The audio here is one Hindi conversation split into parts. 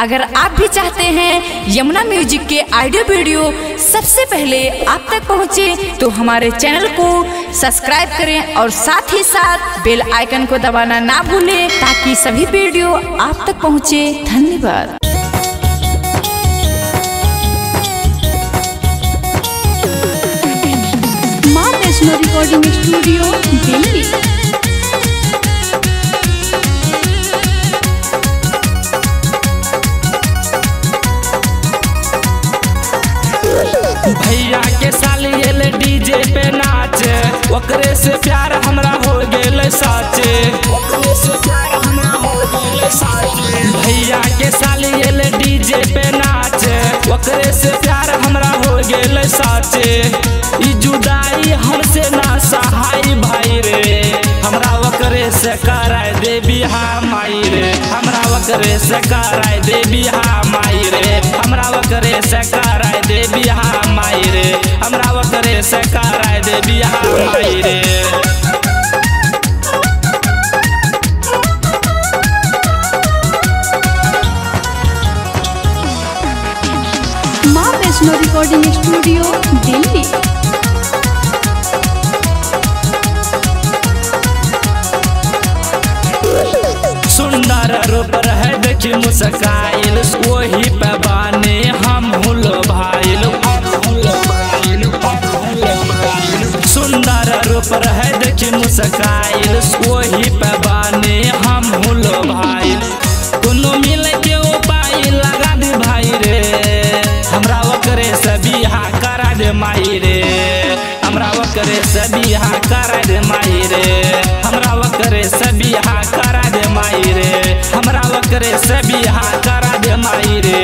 अगर आप भी चाहते हैं यमुना म्यूज़िक के ऑडियो वीडियो सबसे पहले आप तक पहुँचे, तो हमारे चैनल को सब्सक्राइब करें और साथ ही साथ बेल आइकन को दबाना ना भूलें ताकि सभी वीडियो आप तक पहुँचे। धन्यवाद। Recording studio Delhi. भैया के साली एले डीजे पे नाचे। ओकरे से प्यार हमरा हो गेल साचे। भैया के साली एले डीजे पे नाचे। ओकरे से प्यार हमरा हो गेल साचे। जुदाई हमसे ना सहाय भाई रे। हमरा ओकरे से कराय दे बिहा माई रे। हमरा ओकरे से कराय दे बिहा माई रे। हमरा ओकरे से कराय दे बिहा से कराय दे बिहा माई रे रिकॉर्डिंग स्टूडियो दिल्ली सुंदर रूप है देखी मुस्काइल वही ओकरे करा दे माई रे हमरा ओकरे से बिहा करा दे माई रे हमरा ओकरे से बिहा करा दे माई रे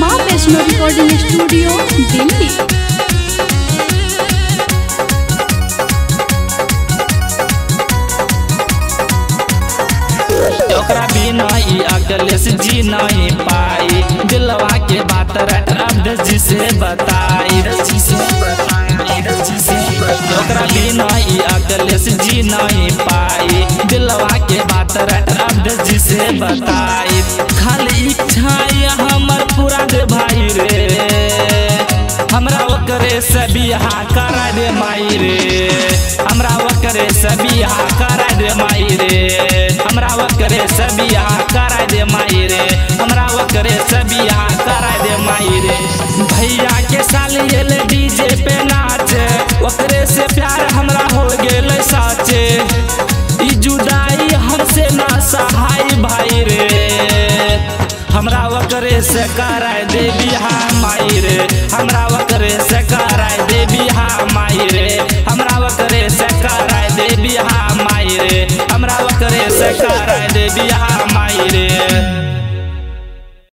माँ वैष्णो रिकॉर्डिंग स्टूडियो दिल्ली। ओकरा बिना ई अगले से जी नहीं पाई। दिलवा के बात रब जी से बताई। ओकरा बिना ई अगले से जी नहीं पाई। दिलवा के बात रब जी से बताई। खाली इच्छा हमर पूरा दे भाई रे। हमरा ओकरे से बिहा करा दे माई रे। हमरा ओकरे से बिहा करा दे माई रे। ओकरे से बिहा करा दे माई रे हमरा ओकरे से बिहा करा दे माई रे भैया के साली एले डीजे पे नाचे, ओकरे से प्यार हमरा हो गेल साचे। जुदाई हमसे ना सहाय भाई रे। हमरा ओकरे से कराय दे बिहा माई रे हमरा ओकरे से कराय दे बिहा माई रे हमरा ओकरे से कराय दे बिहा माई रे हमरा ओकरे से कराय baby, I have my